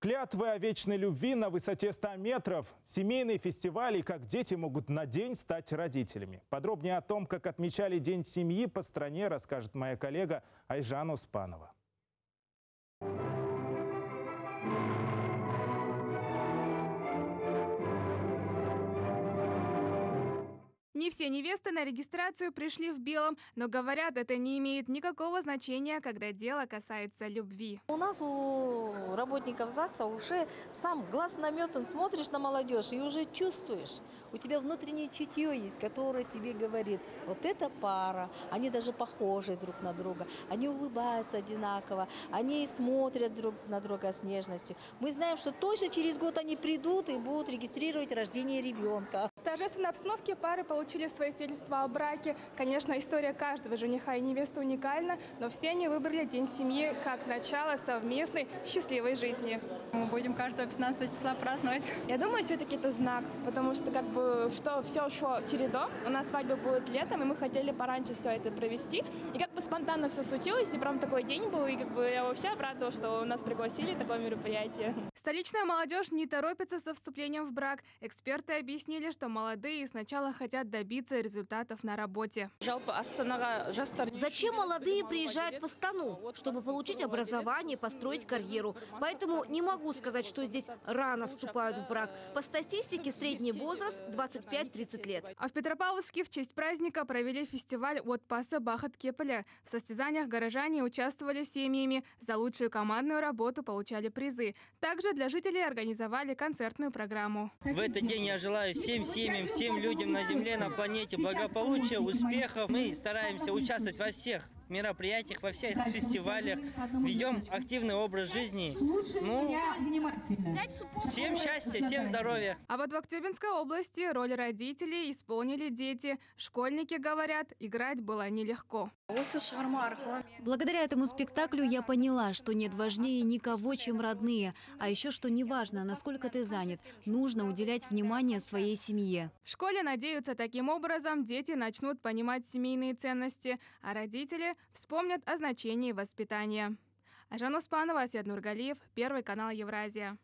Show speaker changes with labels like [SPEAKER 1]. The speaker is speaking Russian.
[SPEAKER 1] Клятвы о вечной любви на высоте 100 метров, семейные фестивали и как дети могут на день стать родителями. Подробнее о том, как отмечали День семьи по стране, расскажет моя коллега Айжан Успанова.
[SPEAKER 2] Не все невесты на регистрацию пришли в белом, но говорят, это не имеет никакого значения, когда дело касается любви.
[SPEAKER 3] У нас, у работников ЗАГСа уже сам глаз наметан, смотришь на молодежь и уже чувствуешь. У тебя внутреннее чутье есть, которое тебе говорит, вот эта пара, они даже похожи друг на друга, они улыбаются одинаково, они смотрят друг на друга с нежностью. Мы знаем, что точно через год они придут и будут регистрировать рождение ребенка.
[SPEAKER 2] В торжественной обстановке пары получили свои свидетельства о браке. Конечно, история каждого жениха и невесты уникальна, но все они выбрали День семьи как начало совместной счастливой жизни.
[SPEAKER 4] Мы будем каждого 15 числа праздновать.
[SPEAKER 5] Я думаю, все-таки это знак, потому что как бы что все шло чередом. У нас свадьба будет летом, и мы хотели пораньше все это провести. И как бы спонтанно все случилось, и прям такой день был, и как бы я вообще обрадовалась, что нас пригласили такое мероприятие.
[SPEAKER 2] Столичная молодежь не торопится со вступлением в брак. Эксперты объяснили, что молодые сначала хотят добиться результатов на работе.
[SPEAKER 6] Зачем молодые приезжают в Астану? Чтобы получить образование, построить карьеру. Поэтому не могу сказать, что здесь рано вступают в брак. По статистике средний возраст 25-30 лет.
[SPEAKER 2] А в Петропавловске в честь праздника провели фестиваль от Паса Бахат Кеполя. В состязаниях горожане участвовали семьями. За лучшую командную работу получали призы. Также для жителей организовали концертную программу.
[SPEAKER 7] В этот день я желаю всем семьям, всем людям на земле, на планете благополучия, успехов. Мы стараемся участвовать во всех мероприятиях, во всех фестивалях, ведем активный образ жизни. Ну, всем счастья, всем здоровья.
[SPEAKER 2] А вот в Актюбинской области роль родителей исполнили дети. Школьники говорят, играть было нелегко.
[SPEAKER 8] Благодаря этому спектаклю я поняла, что нет важнее никого, чем родные. А еще, что неважно, насколько ты занят, нужно уделять внимание своей семье.
[SPEAKER 2] В школе надеются, таким образом дети начнут понимать семейные ценности, а родители вспомнят о значении воспитания. Ажан Успанова, Асяд Нургалиев, Первый канал Евразия.